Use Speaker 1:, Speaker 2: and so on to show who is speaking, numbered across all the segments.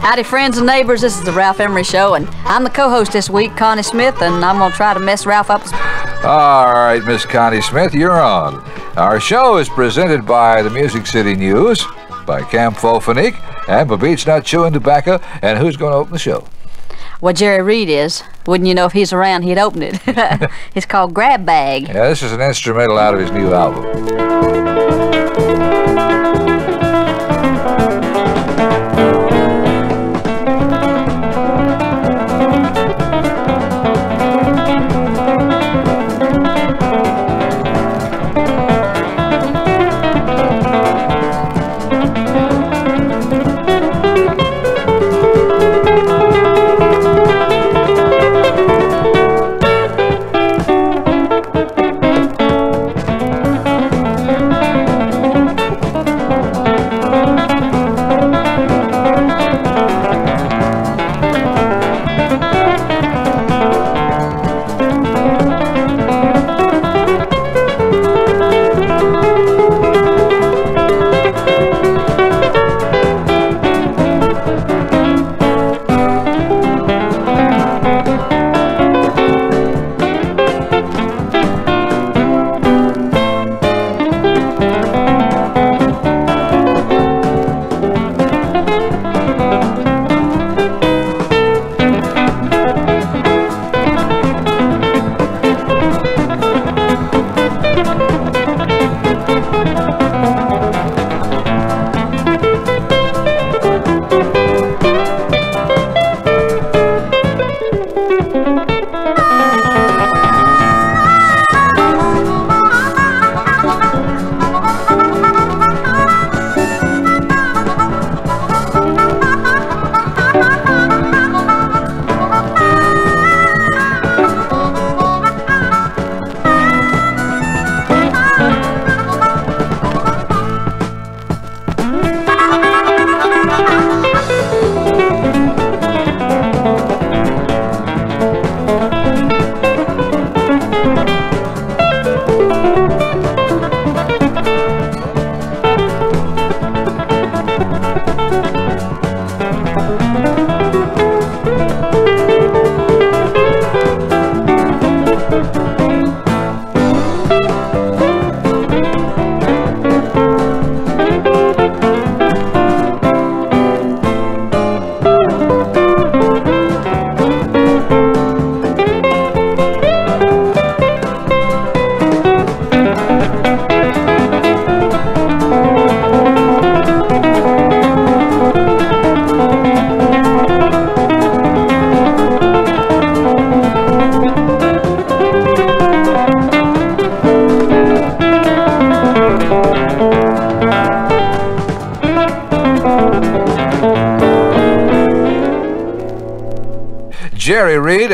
Speaker 1: Howdy, friends and neighbors. This is the Ralph Emery Show, and I'm the co host this week, Connie Smith, and I'm going to try to mess Ralph up.
Speaker 2: All right, Miss Connie Smith, you're on. Our show is presented by the Music City News, by Campho-Phenique, and by Beech Nut Chewing Tobacco. And who's going to open the show?
Speaker 1: Well, Jerry Reed is. Wouldn't you know if he's around, he'd open it. it's called Grab Bag.
Speaker 2: Yeah, this is an instrumental out of his new album.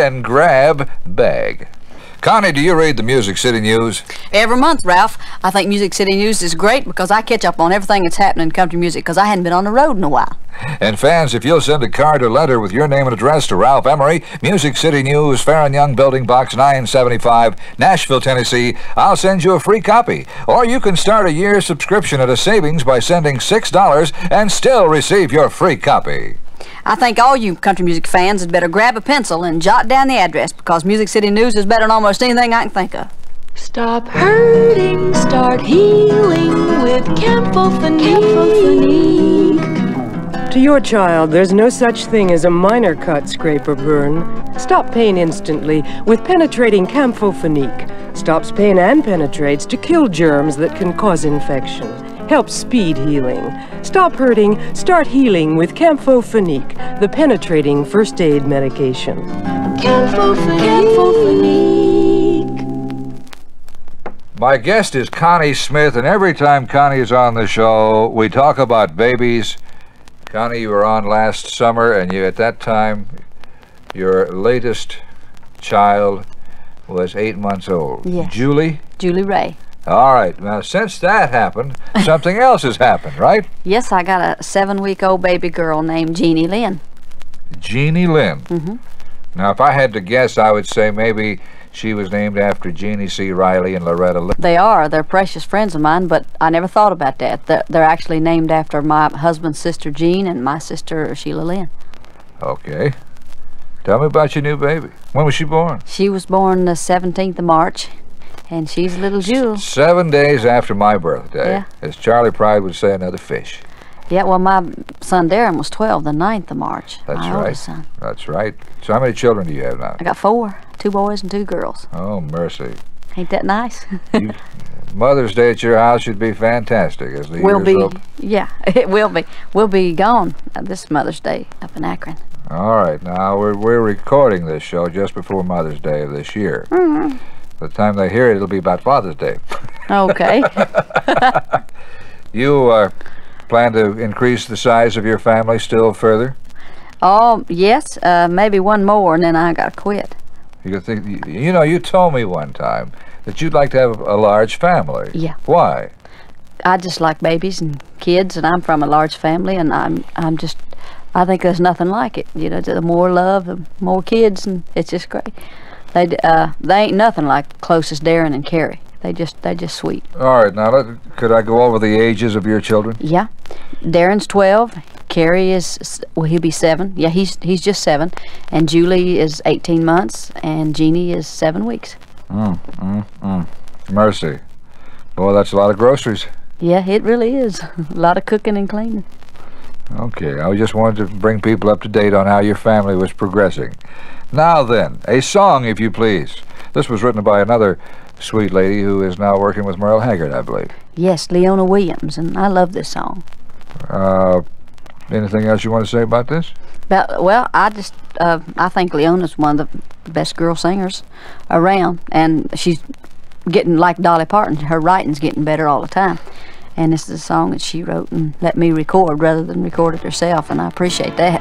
Speaker 2: And Grab Bag. Connie, do you read the Music City News?
Speaker 1: Every month, Ralph. I think Music City News is great because I catch up on everything that's happening in country music because I hadn't been on the road in a while.
Speaker 2: And fans, if you'll send a card or letter with your name and address to Ralph Emery, Music City News, Faron Young Building Box 975, Nashville, Tennessee, I'll send you a free copy. Or you can start a year's subscription at a savings by sending $6 and still receive your free copy.
Speaker 1: I think all you country music fans had better grab a pencil and jot down the address because Music City News is better than almost anything I can think of.
Speaker 3: Stop hurting, start healing with Campho-Phenique.
Speaker 4: To your child, there's no such thing as a minor cut, scrape, or burn. Stop pain instantly with penetrating Campho-Phenique. Stops pain and penetrates to kill germs that can cause infection. Helps speed healing. Stop hurting, start healing with Campho-Phenique, the penetrating first aid medication.
Speaker 3: Campho-Phenique.
Speaker 2: My guest is Connie Smith, and every time Connie is on the show, we talk about babies. Connie, you were on last summer, and you at that time, your latest child was eight months old.
Speaker 1: Yes.
Speaker 2: Julie?
Speaker 1: Julie Ray.
Speaker 2: All right. Now, since that happened, something else has happened, right?
Speaker 1: Yes, I got a seven week old baby girl named Jeannie Lynn.
Speaker 2: Jeannie Lynn.
Speaker 1: Mhm.
Speaker 2: Now, if I had to guess, I would say maybe she was named after Jeannie C. Riley and Loretta Lynn.
Speaker 1: They are. They're precious friends of mine, but I never thought about that. They're, they're actually named after my husband's sister Jean and my sister Sheila Lynn.
Speaker 2: Okay. Tell me about your new baby. When was she born?
Speaker 1: She was born the 17th of March, and she's a little jewel.
Speaker 2: Seven days after my birthday.
Speaker 1: Yeah.
Speaker 2: As Charley Pride would say, another fish.
Speaker 1: Yeah, well, my son Darren was 12 the 9th of March.
Speaker 2: That's
Speaker 1: my
Speaker 2: right.
Speaker 1: son.
Speaker 2: That's right. So how many children do you have now?
Speaker 1: I got four, two boys and two girls.
Speaker 2: Oh, mercy.
Speaker 1: Ain't that nice?
Speaker 2: Mother's Day at your house should be fantastic as the
Speaker 1: we'll
Speaker 2: years
Speaker 1: be, yeah, it will be. We'll be gone this Mother's Day up in Akron.
Speaker 2: All right, now we're, we're recording this show just before Mother's Day of this year.
Speaker 1: Mm-hmm.
Speaker 2: By the time they hear it, it'll be about Father's Day.
Speaker 1: Okay.
Speaker 2: You uh, plan to increase the size of your family still further?
Speaker 1: oh, yes, uh, maybe one more, and then I gotta quit.
Speaker 2: You think, you- you know, you told me one time that you'd like to have a large family.
Speaker 1: Yeah.
Speaker 2: Why?
Speaker 1: I just like babies and kids, and I'm from a large family, and I'm I'm just I think there's nothing like it. You know, the more love, the more kids, and it's just great. They uh they ain't nothing like closest Darren and Carrie. They just they just sweet.
Speaker 2: All right, now let, could I go over the ages of your children?
Speaker 1: Yeah, Darren's twelve. Carrie is well, he'll be seven. Yeah, he's he's just seven, and Julie is eighteen months, and Jeannie is seven weeks. Mm, mm, mm.
Speaker 2: Mercy. Boy, that's a lot of groceries.
Speaker 1: Yeah, it really is a lot of cooking and cleaning.
Speaker 2: Okay, I just wanted to bring people up to date on how your family was progressing. Now then, a song, if you please. This was written by another sweet lady who is now working with Merle Haggard, I believe.
Speaker 1: Yes, Leona Williams, and I love this song.
Speaker 2: Uh, anything else you want to say about this?
Speaker 1: But, well, I just uh, I think Leona's one of the best girl singers around, and she's getting like Dolly Parton. Her writing's getting better all the time, and this is a song that she wrote and let me record rather than record it herself, and I appreciate that.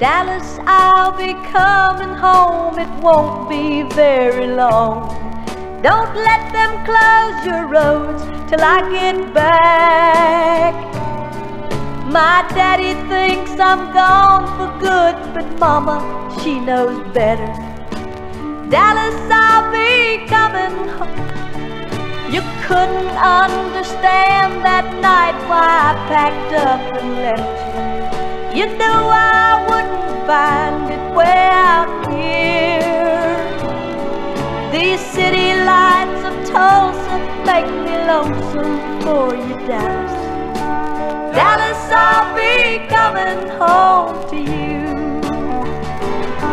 Speaker 3: Dallas, I'll be coming home. It won't be very long. Don't let them close your roads till I get back. My daddy thinks I'm gone for good, but mama, she knows better. Dallas, I'll be coming home. You couldn't understand that night why I packed up and left you. You knew I wouldn't find it way out here. These city lights of Tulsa make me lonesome for you, Dallas. Dallas, I'll be coming home to you.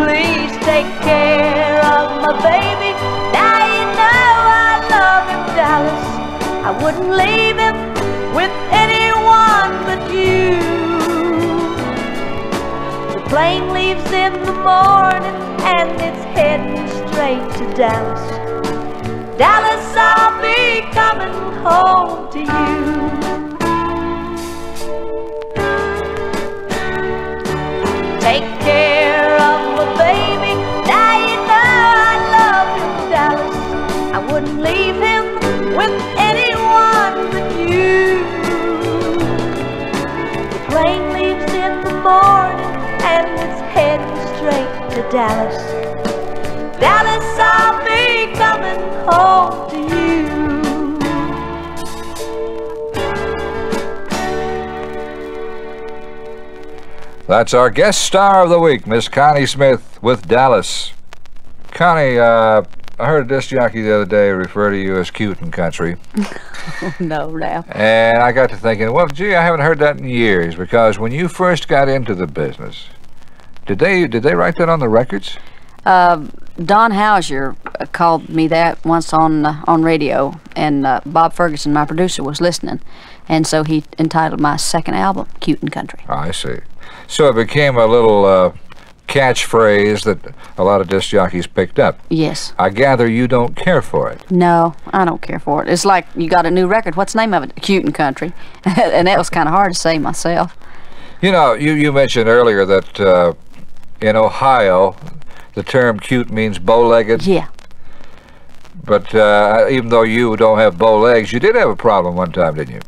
Speaker 3: Please take care of my baby. Now you know I love him, Dallas. I wouldn't leave him with anyone but you. The plane leaves in the morning and it's heading straight to Dallas. Dallas, I'll be coming home to you. Take care wouldn't leave him with anyone but you. The plane leaves in the morning and it's heading straight to Dallas. Dallas, I'll be coming home to you.
Speaker 2: That's our guest star of the week, Miss Connie Smith with Dallas. Connie, uh, I heard a disc jockey the other day refer to you as cute and country.
Speaker 1: No, Ralph.
Speaker 2: And I got to thinking, well, gee, I haven't heard that in years because when you first got into the business, did they did they write that on the records?
Speaker 1: Uh, Don Hauser called me that once on uh, on radio, and uh, Bob Ferguson, my producer, was listening, and so he entitled my second album "Cute and Country."
Speaker 2: I see. So it became a little uh, catchphrase that a lot of disc jockeys picked up.
Speaker 1: Yes.
Speaker 2: I gather you don't care for it.
Speaker 1: No, I don't care for it. It's like you got a new record. What's the name of it? Cute and Country, and that was kind of hard to say myself.
Speaker 2: You know, you, you mentioned earlier that uh, in Ohio, the term cute means bow-legged.
Speaker 1: Yeah.
Speaker 2: But uh, even though you don't have bow legs, you did have a problem one time, didn't you?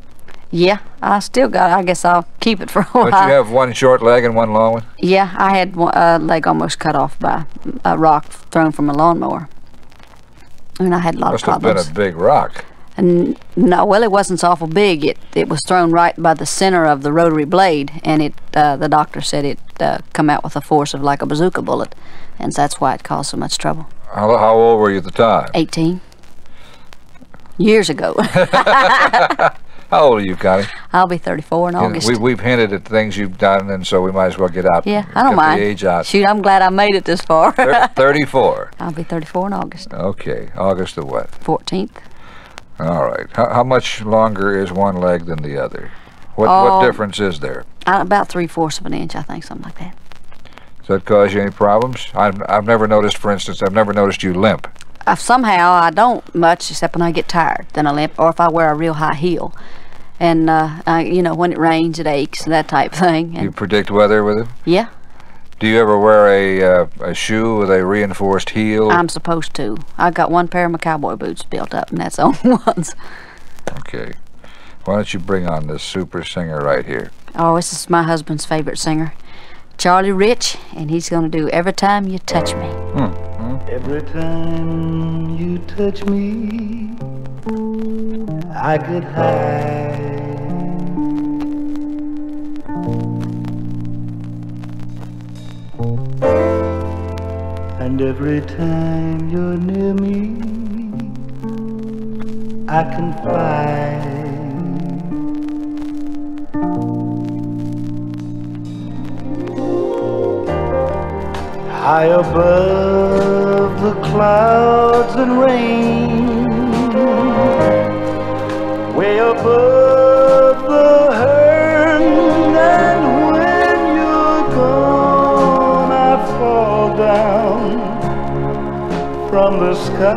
Speaker 1: Yeah, I still got. it. I guess I'll keep it for a while.
Speaker 2: Don't you have one short leg and one long one?
Speaker 1: Yeah, I had one uh, leg almost cut off by a rock thrown from a lawnmower, and I had a lot
Speaker 2: Must
Speaker 1: of
Speaker 2: have been a big rock.
Speaker 1: And no, well, it wasn't so awful big. It it was thrown right by the center of the rotary blade, and it uh, the doctor said it uh, come out with a force of like a bazooka bullet, and that's why it caused so much trouble.
Speaker 2: How, how old were you at the time?
Speaker 1: Eighteen years ago.
Speaker 2: How old are you, Connie?
Speaker 1: I'll be thirty-four in August.
Speaker 2: we, we've hinted at things you've done, and so we might as well get out.
Speaker 1: yeah, I don't mind.
Speaker 2: The age out.
Speaker 1: Shoot, I'm glad I made it this far.
Speaker 2: 34.
Speaker 1: I'll be thirty-four in August,
Speaker 2: Okay, August of what?
Speaker 1: fourteenth.
Speaker 2: All right. How, how much longer is one leg than the other? What
Speaker 1: Oh.
Speaker 2: what difference is there?
Speaker 1: Uh, about three fourths of an inch, I think, something like that.
Speaker 2: Does that cause you any problems? I've, I've never noticed, for instance, I've never noticed you limp.
Speaker 1: Uh, somehow I don't much except when I get tired. Then I limp, or if I wear a real high heel, and uh, I, you know when it rains it aches that type thing.
Speaker 2: You predict weather with it?
Speaker 1: yeah,
Speaker 2: Do you ever wear a uh, a shoe with a reinforced heel?
Speaker 1: I'm supposed to. I've got one pair of my cowboy boots built up, and that's the only ones.
Speaker 2: okay. Why don't you bring on this super singer right here?
Speaker 1: Oh, this is my husband's favorite singer, Charlie Rich, and he's gonna do "Every Time You Touch Me."
Speaker 5: Every time you touch me, I get high. And every time you're near me, I can fly. High above the clouds and rain, way above from the sky.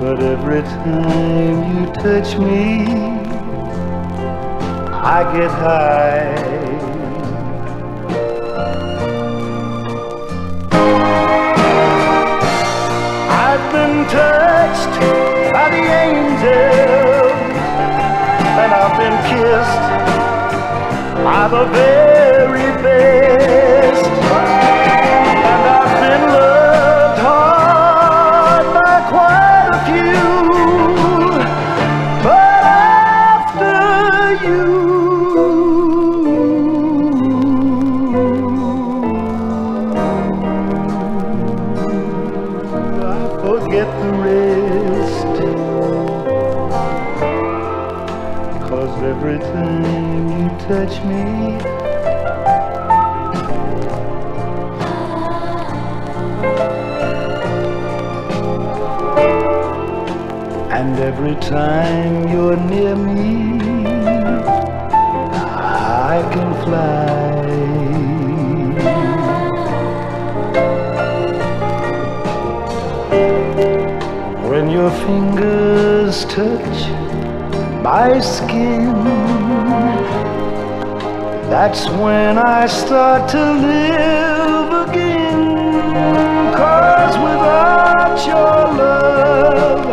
Speaker 5: But every time you touch me, I get high. I've been touched by the angels, and I've been kissed by the And every time you're near me, I can fly. When your fingers touch my skin, that's when I start to live again. Cause without your love,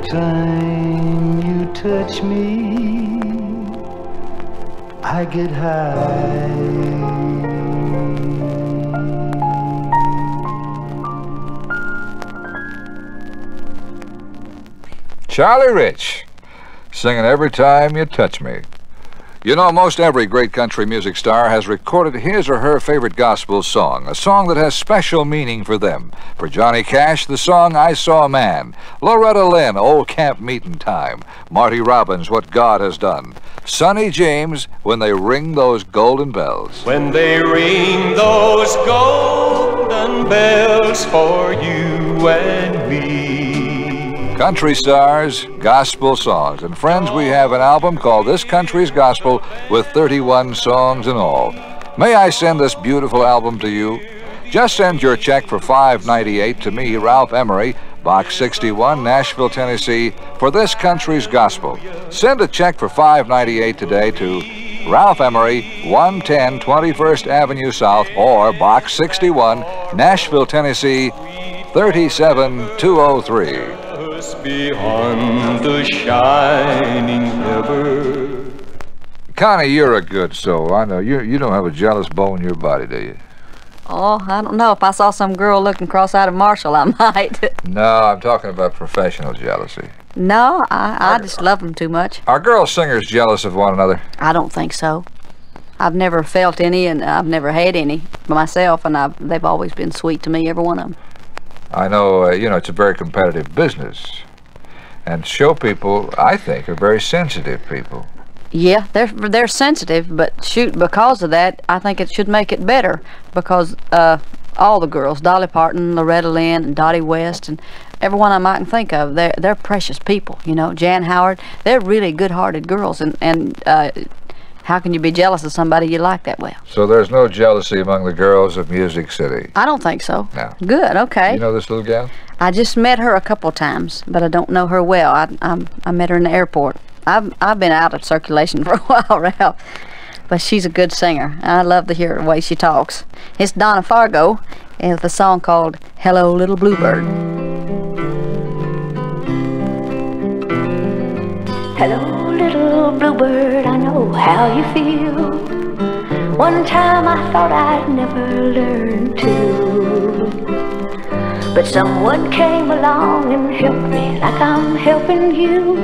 Speaker 5: time you touch me, I get high.
Speaker 2: Charlie Rich, singing Every Time You Touch Me. You know, most every great country music star has recorded his or her favorite gospel song, a song that has special meaning for them. For Johnny Cash, the song I Saw a Man. Loretta Lynn, Old Camp Meeting Time. Marty Robbins, What God Has Done. Sonny James, When They Ring Those Golden Bells.
Speaker 6: When they ring those golden bells for you and me.
Speaker 2: Country stars, gospel songs. And friends, we have an album called This Country's Gospel with 31 songs in all. May I send this beautiful album to you? Just send your check for $5.98 to me, Ralph Emery, Box 61, Nashville, Tennessee, for this country's gospel. Send a check for $5.98 today to Ralph Emery, 110 21st Avenue South, or Box 61, Nashville, Tennessee, 37203.
Speaker 6: Us beyond the shining heaven.
Speaker 2: Connie, you're a good soul. I know. You, you don't have a jealous bone in your body, do you?
Speaker 1: Oh, I don't know. If I saw some girl looking cross-eyed at Marshall, I might.
Speaker 2: No, I'm talking about professional jealousy.
Speaker 1: no, I, I just love them too much.
Speaker 2: Are girl singers jealous of one another?
Speaker 1: I don't think so. I've never felt any, and I've never had any myself, and I've, they've always been sweet to me, every one of them.
Speaker 2: I know, uh, you know, it's a very competitive business. And show people, I think, are very sensitive people.
Speaker 1: Yeah, they're they're sensitive, but shoot, because of that, I think it should make it better because uh, all the girls, Dolly Parton, Loretta Lynn, and Dottie West, and everyone I might think of, they're they're precious people. You know, Jan Howard, they're really good-hearted girls, and and uh, how can you be jealous of somebody you like that well?
Speaker 2: So there's no jealousy among the girls of Music City.
Speaker 1: I don't think so.
Speaker 2: No.
Speaker 1: Good. Okay.
Speaker 2: You know this little gal?
Speaker 1: I just met her a couple times, but I don't know her well. I I, I met her in the airport. I've I've been out of circulation for a while, Ralph. But she's a good singer. I love to hear the way she talks. It's Donna Fargo and with a song called Hello Little Bluebird.
Speaker 7: Hello, little bluebird, I know how you feel. One time I thought I'd never learn to. But someone came along and helped me like I'm helping you.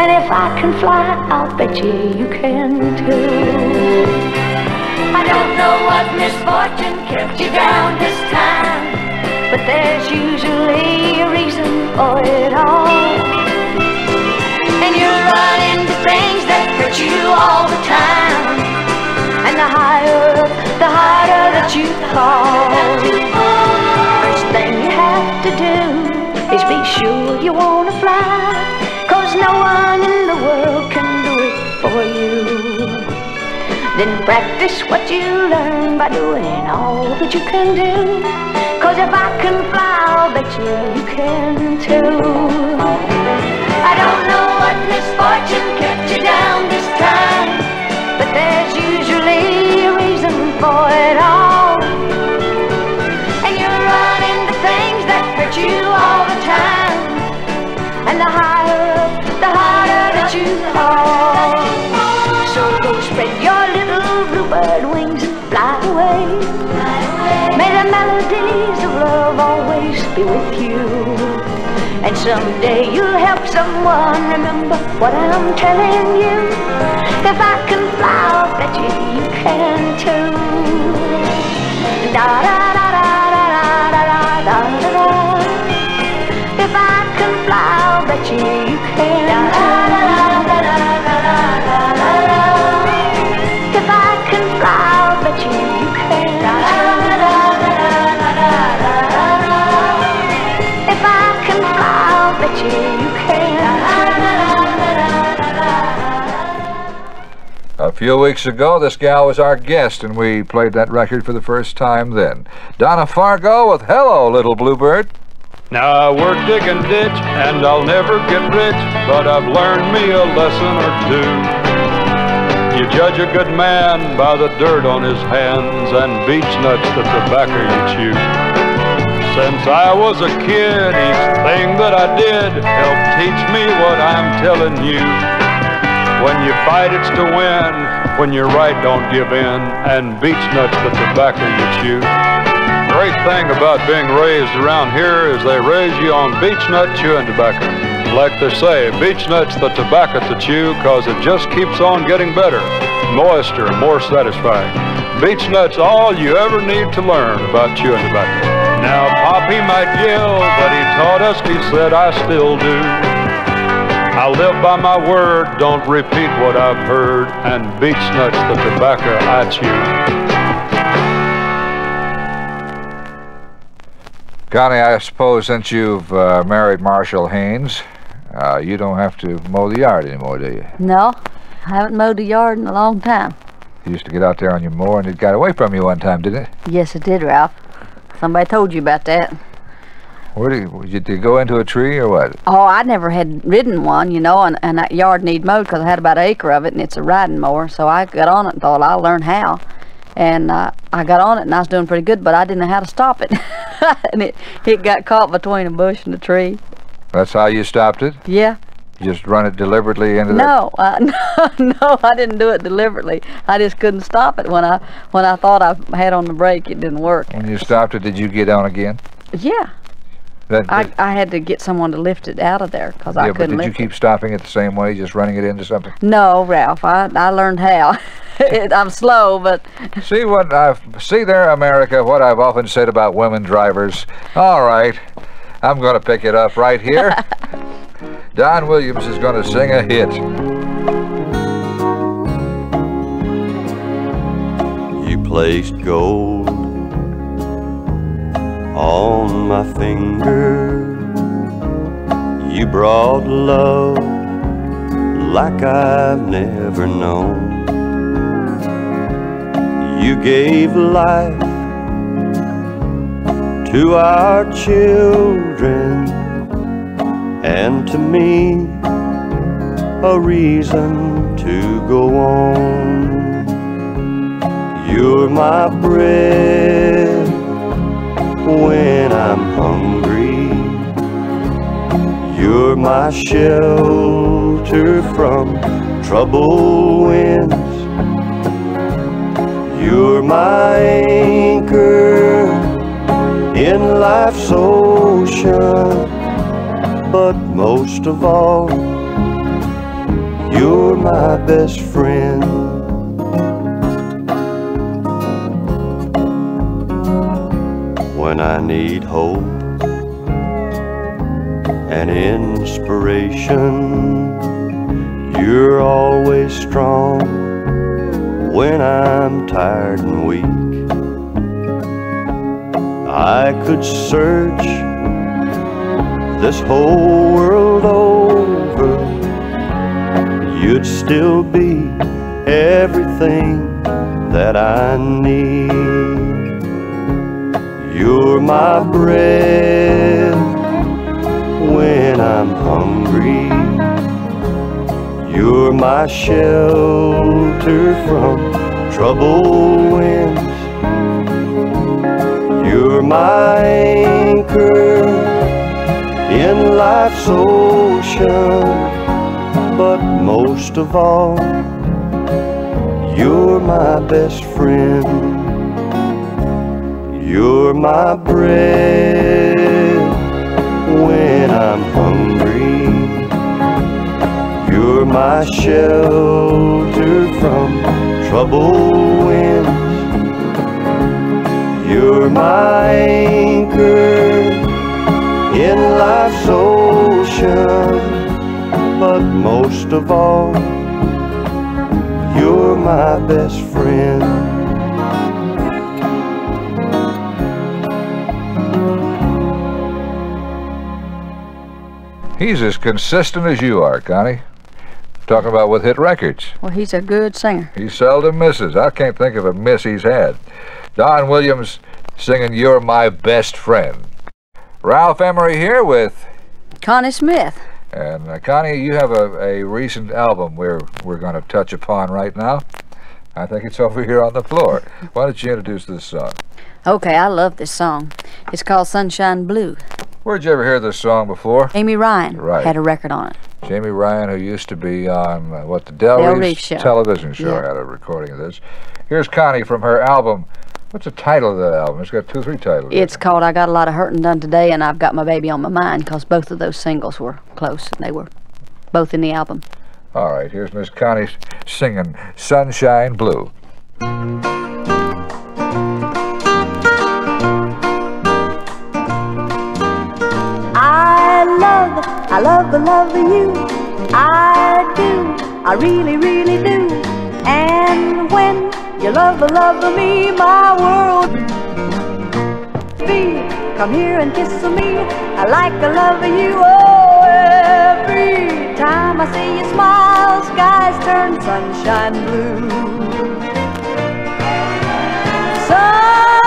Speaker 7: And if I can fly, I'll bet you you can too. I don't know what misfortune kept you down this time, but there's usually a reason for it all. You all the time. And the higher up, the harder that you fall. First thing you have to do is be sure you wanna fly. Cause no one in the world can do it for you. Then practice what you learn by doing all that you can do. Cause if I can fly, I'll bet you you can too. Be with you. And someday you'll help someone remember what I'm telling you. If I can fly, I'll bet you you can too. Da da da
Speaker 2: few weeks ago, this gal was our guest, and we played that record for the first time then. Donna Fargo with Hello, Little Bluebird.
Speaker 6: Now I work digging ditch and I'll never get rich, but I've learned me a lesson or two. You judge a good man by the dirt on his hands and beech nuts the tobacco you chew. Since I was a kid, each thing that I did helped teach me what I'm telling you. When you fight, it's to win. When you're right, don't give in. And beech nuts the tobacco you chew. Great thing about being raised around here is they raise you on beech nut chewing tobacco. Like they say, beech nuts the tobacco to chew cause it just keeps on getting better, moister, more satisfying. Beech nuts all you ever need to learn about chewing tobacco. Now Poppy might yell, but he taught us, he said I still do. I live by my word, don't repeat what I've heard, and beech nuts the tobacco I chew.
Speaker 2: Connie, I suppose since you've uh, married Marshall Haynes, uh, you don't have to mow the yard anymore, do you?
Speaker 1: No, I haven't mowed the yard in a long time.
Speaker 2: You used to get out there on your mower and it got away from you one time, didn't it?
Speaker 1: Yes, it did, Ralph. Somebody told you about that.
Speaker 2: Where did you, did you go into a tree or what?
Speaker 1: Oh, I never had ridden one, you know, and, and that yard need mowed because I had about an acre of it and it's a riding mower. So I got on it and thought I'll learn how. And uh, I got on it and I was doing pretty good, but I didn't know how to stop it. and it, it got caught between a bush and a tree.
Speaker 2: That's how you stopped it?
Speaker 1: Yeah.
Speaker 2: You just run it deliberately into
Speaker 1: No, uh, no, no, I didn't do it deliberately. I just couldn't stop it when I when I thought I had on the brake. It didn't work.
Speaker 2: When you stopped it, did you get on again?
Speaker 1: Yeah,
Speaker 2: That,
Speaker 1: I,
Speaker 2: that-
Speaker 1: I had to get someone to lift it out of there because I
Speaker 2: yeah, but
Speaker 1: couldn't lift
Speaker 2: did you
Speaker 1: lift
Speaker 2: keep stopping it the same way, just running it into something?
Speaker 1: No, Ralph, I I learned how. it, I'm slow, but
Speaker 2: See what I've see there, America. What I've often said about women drivers. All right, I'm going to pick it up right here. Don Williams is going to sing a hit.
Speaker 8: You placed gold on my finger. You brought love like I've never known. You gave life to our children and to me a reason to go on. You're my bread when I'm hungry. You're my shelter from troubled winds. You're my anchor in life's ocean. But most of all, you're my best friend. I need hope and inspiration. You're always strong when I'm tired and weak. I could search this whole world over, you'd still be everything that I need. You're my bread when I'm hungry. You're my shelter from troubled winds. You're my anchor in life's ocean. But most of all, you're my best friend. You're my bread when I'm hungry. You're my shelter from troubled winds. You're my anchor in life's ocean. But most of all, you're my best friend.
Speaker 2: He's as consistent as you are, Connie. Talking about with hit records.
Speaker 1: well, he's a good singer.
Speaker 2: He seldom misses. I can't think of a miss he's had. Don Williams singing You're My Best Friend. Ralph Emery here with,
Speaker 1: Connie Smith.
Speaker 2: and uh, Connie, you have a, a recent album we're, we're going to touch upon right now. I think it's over here on the floor. Why don't you introduce this song?
Speaker 1: Okay, I love this song. It's called Sunshine Blue.
Speaker 2: Where'd you ever hear this song before?
Speaker 1: Amy Ryan
Speaker 2: Right.
Speaker 1: had a record on it.
Speaker 2: Jamie Ryan, who used to be on uh, what the Del,
Speaker 1: Del
Speaker 2: Reeves
Speaker 1: show.
Speaker 2: television show,
Speaker 1: Yeah.
Speaker 2: had a recording of this. Here's Connie from her album. What's the title of that album? It's got two, three titles.
Speaker 1: It's called I Got a Lot of Hurting Done Today and I've Got My Baby on My Mind because both of those singles were close and they were both in the album.
Speaker 2: All right, here's Miss Connie singing Sunshine Blue.
Speaker 3: I love the love of you. I do, I really, really do. And when you love the love of me, my world be. Come here and kiss me. I like the love of you. Oh, every time I see you smile, skies turn sunshine blue. Sun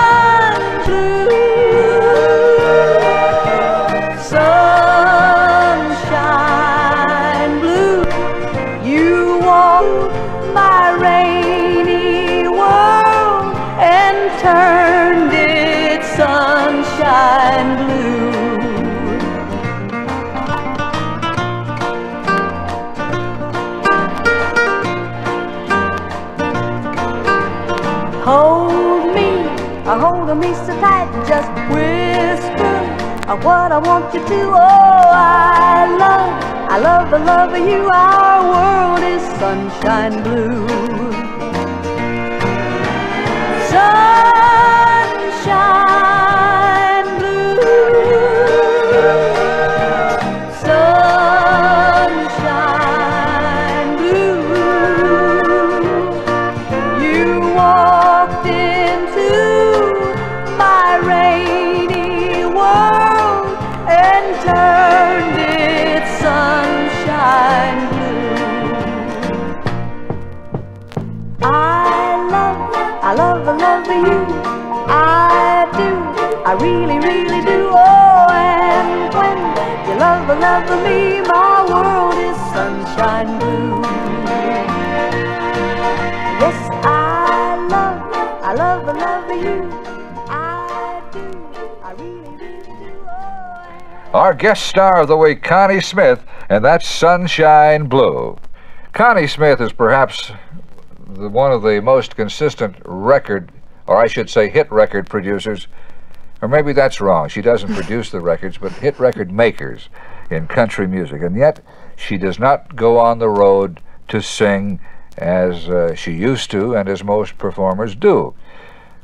Speaker 3: but I want you to. Oh, I love, I love the love of you. Our world is sunshine blue. Sunshine I really, really do. Oh, and when you love the love of me, my world is sunshine blue. Yes, I love, I love the love of you. I do, I really, really do. Oh,
Speaker 2: Our guest star of the week, Connie Smith, and that's Sunshine Blue. Connie Smith is perhaps the, one of the most consistent record, or I should say hit record producers, or maybe that's wrong. She doesn't produce the records, but hit record makers in country music. And yet, she does not go on the road to sing as uh, she used to and as most performers do.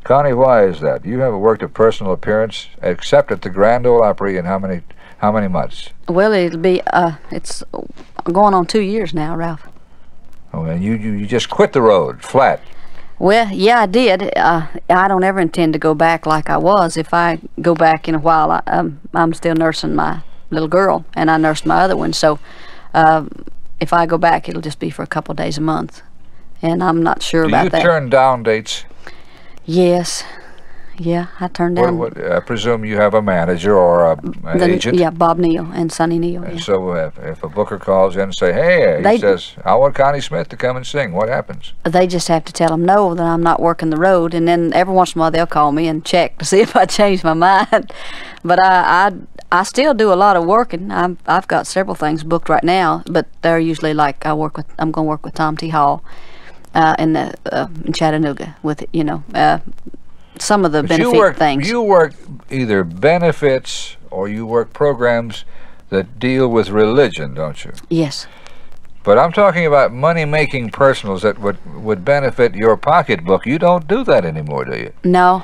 Speaker 2: Connie, why is that? You haven't worked a personal appearance except at the Grand Ole Opry in how many how many months?
Speaker 1: Well, it'll be, uh, it's going on two years now, Ralph.
Speaker 2: Oh, and you, you, you just quit the road flat.
Speaker 1: Well, yeah, I did. Uh, I don't ever intend to go back like I was. If I go back in a while, I, um, I'm still nursing my little girl, and I nursed my other one. So, um, if I go back, it'll just be for a couple days a month, and I'm not sure
Speaker 2: Do
Speaker 1: about
Speaker 2: you
Speaker 1: that.
Speaker 2: turn down dates?
Speaker 1: yes, yeah, I turned down.
Speaker 2: what, I presume you have a manager or a, an
Speaker 1: the-
Speaker 2: agent.
Speaker 1: Yeah, Bob Neal and Sonny Neal.
Speaker 2: And
Speaker 1: Yeah.
Speaker 2: so if, if a booker calls in and say, "Hey," he
Speaker 1: They-
Speaker 2: says, "I want Connie Smith to come and sing," what happens?
Speaker 1: They just have to tell them no that I'm not working the road, and then every once in a while they'll call me and check to see if I changed my mind. But I, I, I still do a lot of working. I've, I've got several things booked right now, but they're usually like I work with. I'm going to work with Tom T. Hall, uh, in the uh, in Chattanooga with you know uh, some of the
Speaker 2: But
Speaker 1: benefit
Speaker 2: you work,
Speaker 1: things.
Speaker 2: You work either benefits or you work programs that deal with religion, don't you?
Speaker 1: yes,
Speaker 2: But I'm talking about money-making personals that would would benefit your pocketbook. You don't do that anymore, do you?
Speaker 1: no,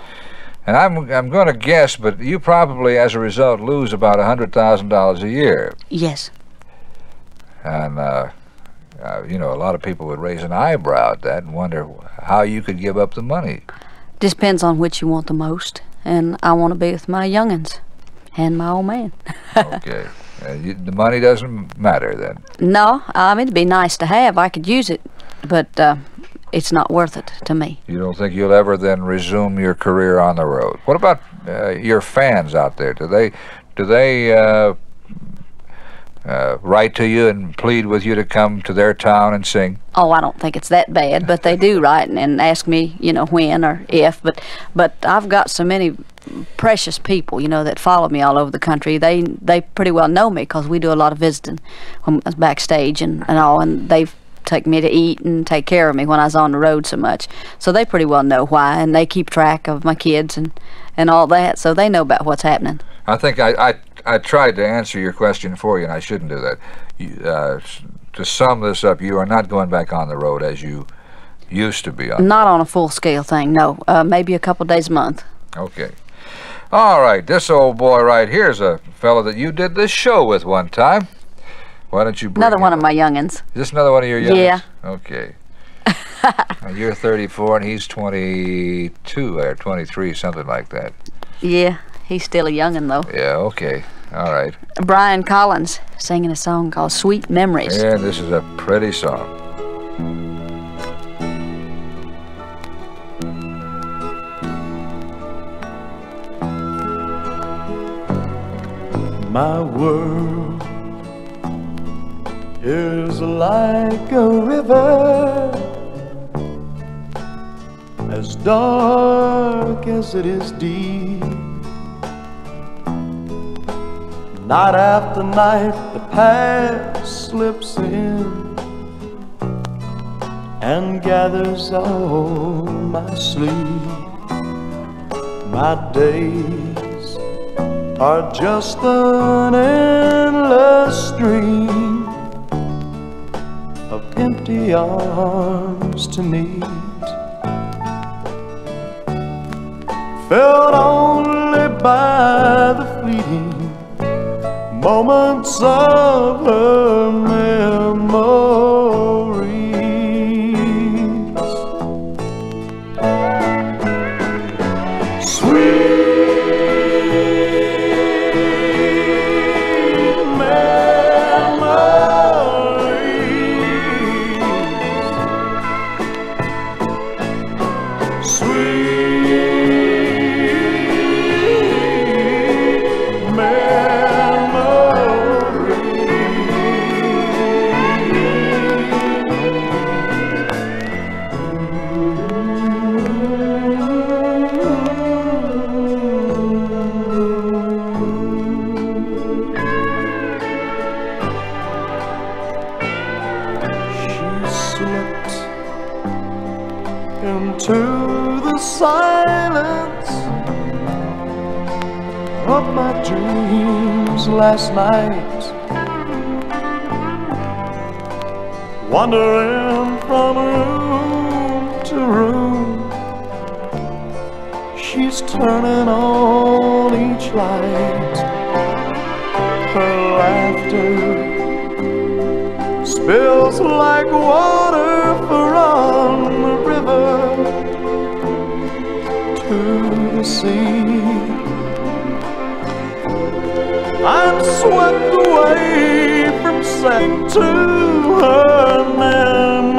Speaker 2: And I'm I'm going to guess, but you probably, as a result, lose about a hundred thousand dollars a year.
Speaker 1: yes,
Speaker 2: And uh, uh, you know, a lot of people would raise an eyebrow at that and wonder how you could give up the money.
Speaker 1: Depends on which you want the most, and I want to be with my youngins and my old man.
Speaker 2: Okay, uh, you, the money doesn't matter then.
Speaker 1: No, I mean it'd be nice to have. I could use it, but uh, it's not worth it to me.
Speaker 2: You don't think you'll ever then resume your career on the road? What about uh, your fans out there? Do they do they uh, write to you and plead with you to come to their town and sing?
Speaker 1: Oh, I don't think it's that bad, but they do write and, and ask me, you know, when or if. But but I've got so many precious people, you know, that follow me all over the country. They they pretty well know me because we do a lot of visiting was backstage and, and all, and they've take me to eat and take care of me when I was on the road so much. So they pretty well know why, and they keep track of my kids and and all that, so they know about what's happening.
Speaker 2: I think I, I, I tried to answer your question for you, and I shouldn't do that. You, uh, to sum this up, you are not going back on the road as you used to be on.
Speaker 1: Not on a full scale thing, no. Uh, maybe a couple days a month.
Speaker 2: Okay. All right, this old boy right here is a fellow that you did this show with one time. Why don't you bring
Speaker 1: Another one of my youngins.
Speaker 2: Is this another one of your youngest?
Speaker 1: Yeah.
Speaker 2: Okay. You're 34 and he's 22 or 23, something like that.
Speaker 1: Yeah, he's still a youngin' though.
Speaker 2: Yeah, okay. All right.
Speaker 1: Brian Collins singing a song called Sweet Memories.
Speaker 2: And this is a pretty song.
Speaker 5: My world is like a river as dark as it is deep. Night after night, the past slips in and gathers all my sleep. My days are just an endless stream of empty arms to meet. Felt only by the moments of her memories. Last night. Wandering from room to room, she's turning on each light. Her laughter spills like water from the river to the sea. I'm swept away from sight to her memory.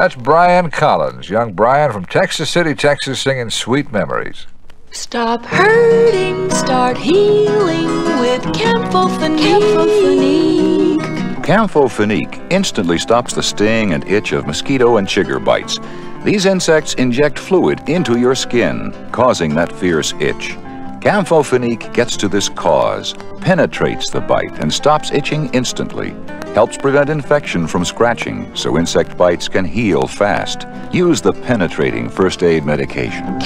Speaker 2: That's Brian Collins, young Brian from Texas City, Texas, singing Sweet Memories.
Speaker 9: Stop hurting, start healing with Campho-Phenique.
Speaker 10: Campho-Phenique instantly stops the sting and itch of mosquito and chigger bites. These insects inject fluid into your skin, causing that fierce itch. Campho-Phenique gets to this cause, penetrates the bite, and stops itching instantly. Helps prevent infection from scratching so insect bites can heal fast. Use the penetrating first aid medication.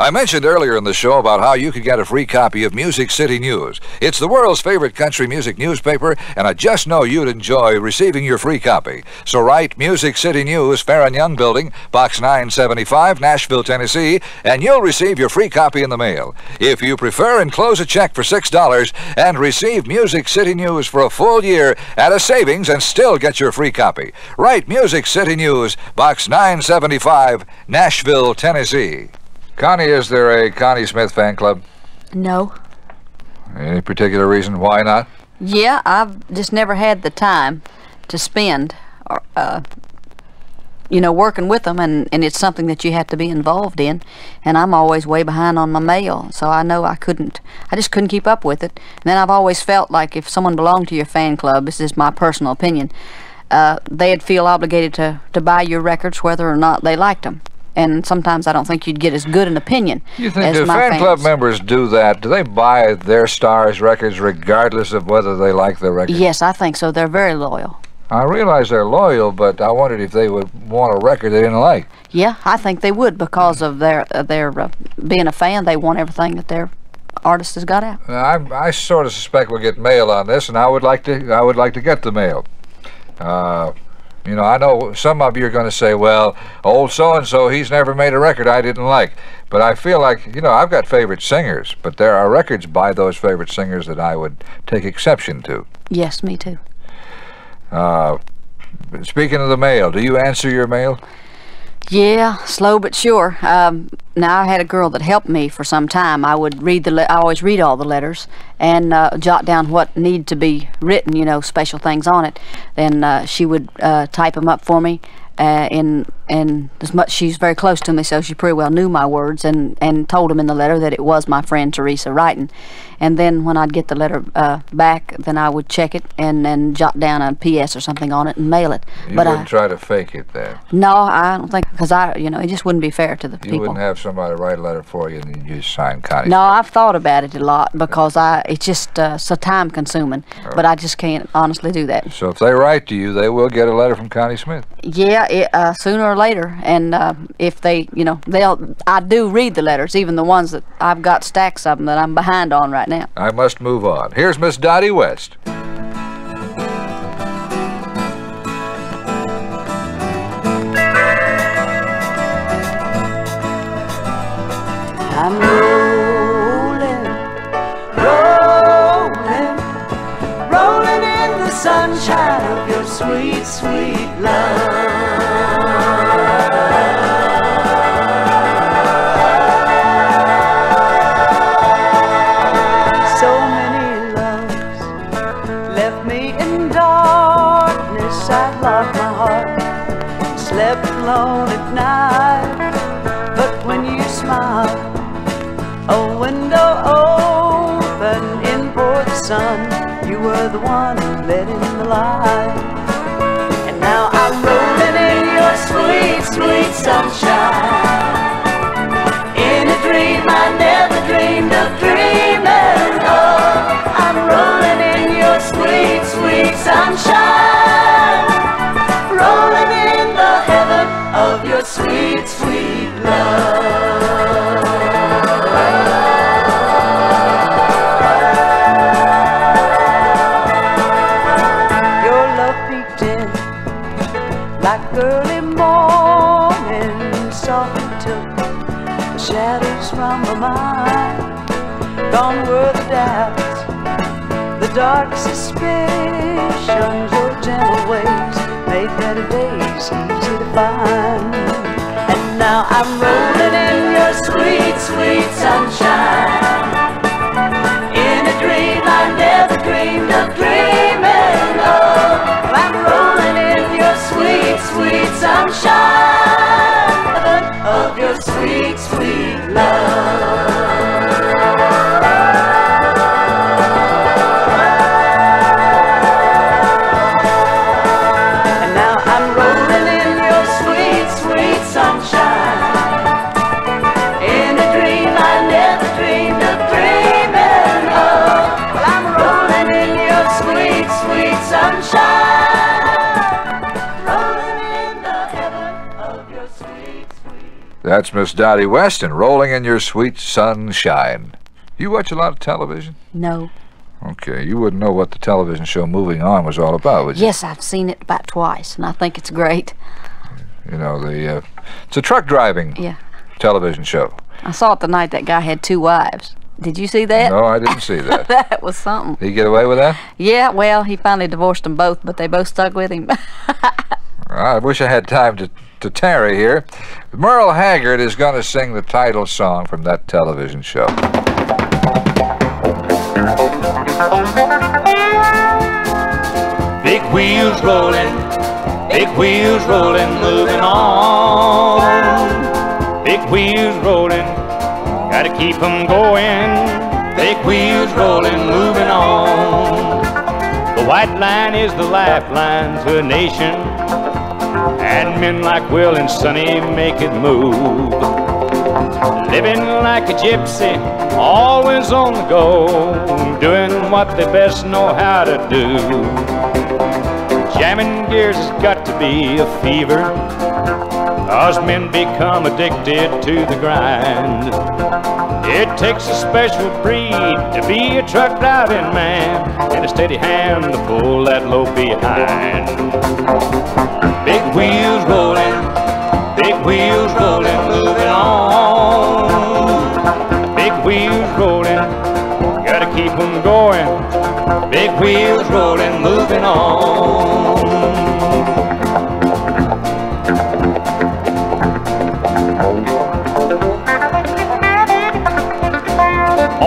Speaker 2: I mentioned earlier in the show about how you could get a free copy of Music City News. It's the world's favorite country music newspaper, and I just know you'd enjoy receiving your free copy. So write Music City News, Faron Young Building, Box 975, Nashville, Tennessee, and you'll receive your free copy in the mail. If you prefer, enclose a check for $6 and receive Music City News for a full year at a savings and still get your free copy. Write Music City News, Box 975, Nashville, Tennessee. Connie, is there a Connie Smith fan club?
Speaker 1: No.
Speaker 2: Any particular reason why not?
Speaker 1: Yeah, I've just never had the time to spend, or, uh, you know, working with them, and, and it's something that you have to be involved in. And I'm always way behind on my mail, so I know I couldn't, I just couldn't keep up with it. And then I've always felt like if someone belonged to your fan club, this is my personal opinion, uh, they'd feel obligated to, to buy your records whether or not they liked them. And sometimes I don't think you'd get as good an opinion
Speaker 2: You think
Speaker 1: my
Speaker 2: fan
Speaker 1: fans.
Speaker 2: club members do that? Do they buy their stars' records regardless of whether they like the record?
Speaker 1: Yes, I think so. They're very loyal.
Speaker 2: I realize they're loyal, but I wondered if they would want a record they didn't like.
Speaker 1: Yeah, I think they would because of their uh, their uh, being a fan. They want everything that their artist has got out.
Speaker 2: Now, I, I sort of suspect we'll get mail on this, and I would like to I would like to get the mail. Uh, You know, I know some of you are going to say, well, old so and so, he's never made a record I didn't like. But I feel like, you know, I've got favorite singers, but there are records by those favorite singers that I would take exception to.
Speaker 1: Yes, me too.
Speaker 2: Uh, speaking of the mail, do you answer your mail?
Speaker 1: Yeah, slow but sure. Um, now I had a girl that helped me for some time. I would read the. I always read all the letters and uh, jot down what need to be written. You know, special things on it. Then uh, she would uh, type them up for me. Uh, in and as much she's very close to me, so she pretty well knew my words and and told him in the letter that it was my friend Teresa writing. And then when I'd get the letter uh, back, then I would check it and then jot down a P.S. or something on it and mail it.
Speaker 2: You
Speaker 1: but
Speaker 2: wouldn't
Speaker 1: I
Speaker 2: try to fake it then.
Speaker 1: no, I don't think because I you know it just wouldn't be fair to the
Speaker 2: You
Speaker 1: people.
Speaker 2: You wouldn't have somebody write a letter for you and then you just sign Connie.
Speaker 1: No, I've thought about it a lot because I it's just uh, so time consuming. But I just can't honestly do that.
Speaker 2: So if they write to you, they will get a letter from Connie Smith.
Speaker 1: Yeah, it, uh, sooner or later, and uh, if they, you know, they'll. I do read the letters, even the ones that I've got stacks of them that I'm behind on right now.
Speaker 2: I must move on. Here's Miss Dottie West.
Speaker 3: I'm rolling, rolling, rolling in the sunshine of your sweet, sweet love. The one who let in the light. And now I'm rolling in your sweet, sweet sunshine. In a dream I never dreamed of dreaming of. I'm rolling in your sweet, sweet sunshine. Rolling in the heaven of your sweet, sweet love. Early morning, softly took the shadows from my mind. Gone were the doubts, the dark suspicions, your gentle ways made better days easy to find. And now I'm rolling in your sweet, sweet sunshine. Sweet, sunshine. Of your sweet, sweet
Speaker 2: That's Miss Dottie Weston, Rolling in Your Sweet Sunshine. You watch a lot of television?
Speaker 1: No.
Speaker 2: Okay, you wouldn't know what the television show Moving On was all about, would you?
Speaker 1: Yes, I've seen it about twice, and I think it's great.
Speaker 2: You know, the uh, it's a truck driving
Speaker 1: Yeah.
Speaker 2: television show.
Speaker 1: I saw it the night that guy had two wives. Did you see that?
Speaker 2: No, I didn't see that.
Speaker 1: that was something.
Speaker 2: Did he get away with that?
Speaker 1: Yeah, well, he finally divorced them both, but they both stuck with him.
Speaker 2: I wish I had time to, to tarry here. Merle Haggard is going to sing the title song from that television show.
Speaker 6: Big wheels rolling, big wheels rolling, moving on. Big wheels rolling, gotta keep 'em going. Big wheels rolling, moving on. The white line is the lifeline to a nation, and men like Will and Sonny make it move. Living like a gypsy, always on the go, doing what they best know how to do. Jamming gears has got to be a fever, cause men become addicted to the grind. It takes a special breed to be a truck driving man and a steady hand to pull that load behind. Big wheels rolling, big wheels rolling, moving on. Big wheels rolling, gotta keep 'em going. Big wheels rolling, moving on.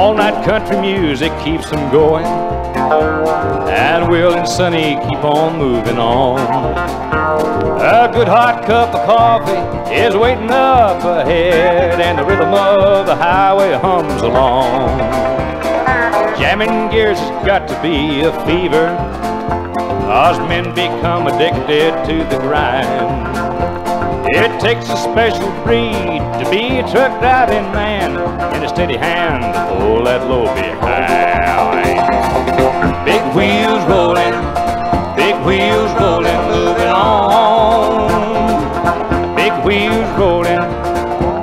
Speaker 6: All night country music keeps them going. And Will and Sonny keep on moving on. A good hot cup of coffee is waiting up ahead, and the rhythm of the highway hums along. Jamming gears has got to be a fever, cause men become addicted to the grind. It takes a special breed to be a truck driving man and a steady hand to pull that load behind. Big wheels rolling, big wheels rolling, moving on. Big wheels rolling,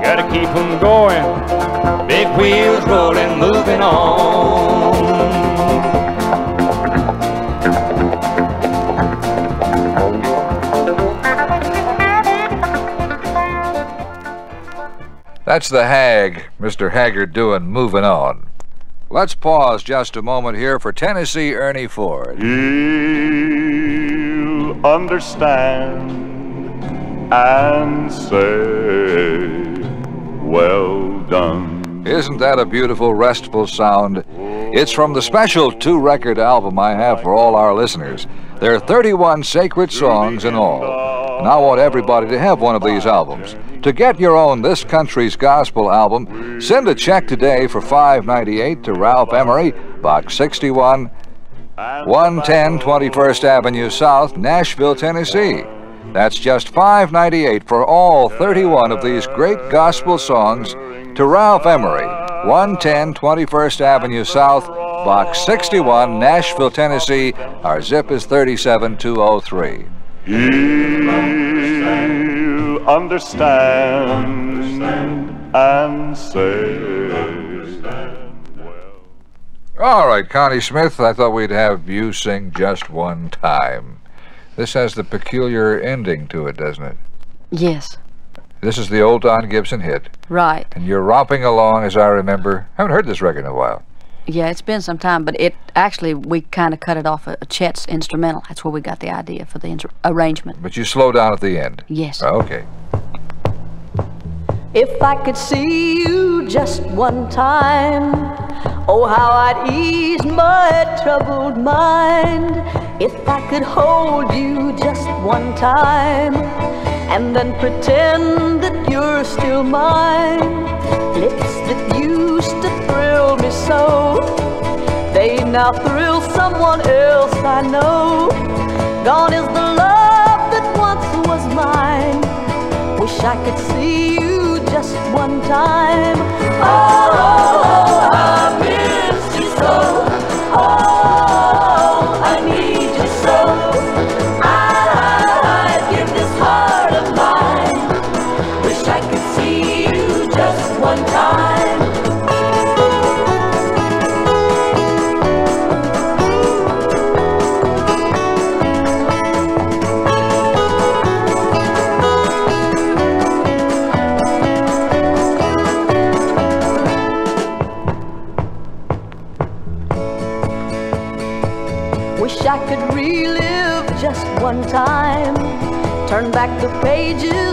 Speaker 6: gotta keep 'em going. Big wheels rolling, moving on.
Speaker 2: That's the Hag, Mr. Haggard doing moving on. Let's pause just a moment here for Tennessee Ernie Ford.
Speaker 5: He'll understand and say, Well done.
Speaker 2: Isn't that a beautiful, restful sound? It's from the special two record album I have for all our listeners. There are 31 sacred songs in all. And I want everybody to have one of these albums. To get your own This Country's Gospel album, send a check today for $5.98 to Ralph Emery, Box 61, 110 21st Avenue South, Nashville, Tennessee. That's just $5.98 for all 31 of these great gospel songs to Ralph Emery, 110 21st Avenue South, Box 61, Nashville, Tennessee. Our zip is 37203.
Speaker 5: He'll understand and say, well.
Speaker 2: All right, Connie Smith, I thought we'd have you sing just one time. This has the peculiar ending to it, doesn't it?
Speaker 1: Yes,
Speaker 2: This is the old Don Gibson hit,
Speaker 1: right.
Speaker 2: and you're romping along, as I remember. haven't heard this record in a while.
Speaker 1: Yeah, it's been some time, but it actually we kind of cut it off a, a Chet's instrumental. That's where we got the idea for the arrangement.
Speaker 2: But you slow down at the end.
Speaker 1: Yes.
Speaker 2: Oh, okay.
Speaker 3: If I could see you just one time, oh, how I'd ease my troubled mind. If I could hold you just one time, and then pretend that you're still mine. Lips that used to thrill me so, they now thrill someone else I know. Gone is the love that once was mine. Wish I could see one time. Oh, I miss pages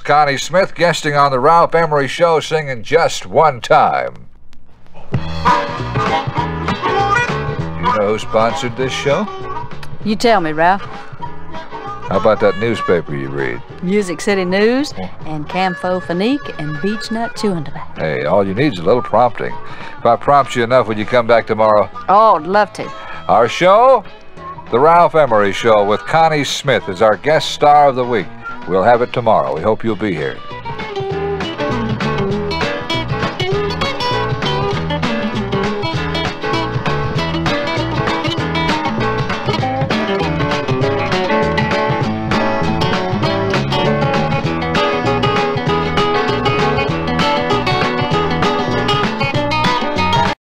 Speaker 2: Connie Smith guesting on the Ralph Emery Show singing just one time. You know who sponsored this show?
Speaker 1: You tell me, Ralph.
Speaker 2: How about that newspaper you read?
Speaker 1: Music City News and Campho-Phenique and Beech Nut Chewing Tobacco.
Speaker 2: Hey, all you need is a little prompting. If I prompt you enough, would you come back tomorrow?
Speaker 1: Oh, I'd love to.
Speaker 2: Our show? The Ralph Emery Show with Connie Smith as our guest star of the week. We'll have it tomorrow. We hope you'll be here.